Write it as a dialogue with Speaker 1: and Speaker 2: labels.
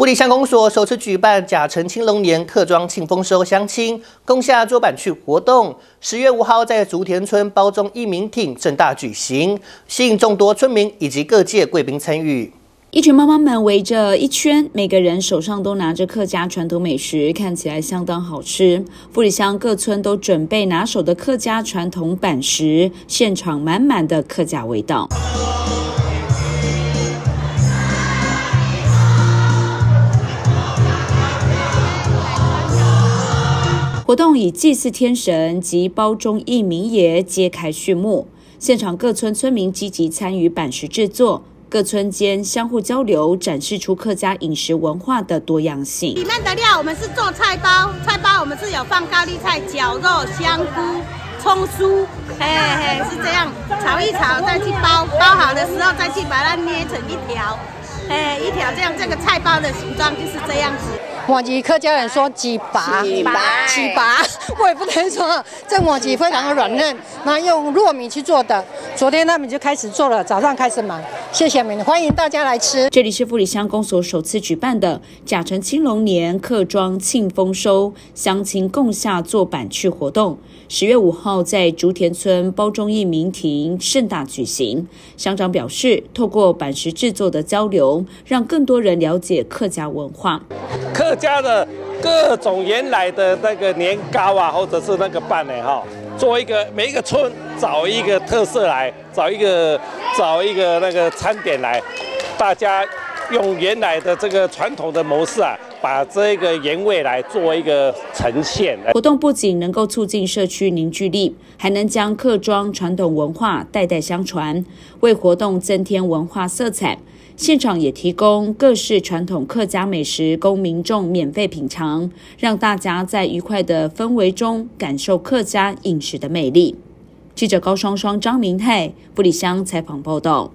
Speaker 1: 富里乡公所首次举办甲辰青龙年客庄庆丰收乡亲共下桌板去活动，十月五号在竹田村包中一民町盛大举行，吸引众多村民以及各界贵宾参与。
Speaker 2: 一群妈妈们围着一圈，每个人手上都拿着客家传统美食，看起来相当好吃。富里乡各村都准备拿手的客家传统板食，现场满满的客家味道。活动以祭祀天神及包中一民爷揭开序幕，现场各村村民积极参与板食制作，各村间相互交流，展示出客家饮食文化的多样性。
Speaker 3: 里面的料我们是做菜包，菜包我们是有放高丽菜、绞肉、香菇、葱酥，嘿嘿，是这样炒一炒再去包，包好的时候再去把它捏成一条，哎，一条这样这个菜包的形状就是这样子。
Speaker 4: 马吉客家人说几拔，
Speaker 3: 几拔，
Speaker 4: 几拔，我也不能说。这马吉非常的软嫩，那用糯米去做的。昨天他们就开始做了，早上开始忙。谢谢们，欢迎大家来吃。
Speaker 2: 这里是富里乡公所首次举办的甲辰青龙年客庄庆丰收乡亲共下做板去活动，十月五号在竹田村包中义民庭盛大举行。乡长表示，透过板石制作的交流，让更多人了解客家文化。
Speaker 5: 客家的各种原来的那个年糕啊，或者是那个拌呢，哈，做一个每一个村找一个特色来，找一个找一个那个餐点来，大家用原来的这个传统的模式啊，把这个原味来做一个呈现。
Speaker 2: 活动不仅能够促进社区凝聚力，还能将客庄传统文化代代相传，为活动增添文化色彩。现场也提供各式传统客家美食供民众免费品尝，让大家在愉快的氛围中感受客家饮食的魅力。记者高双双、张明泰布里香采访报道。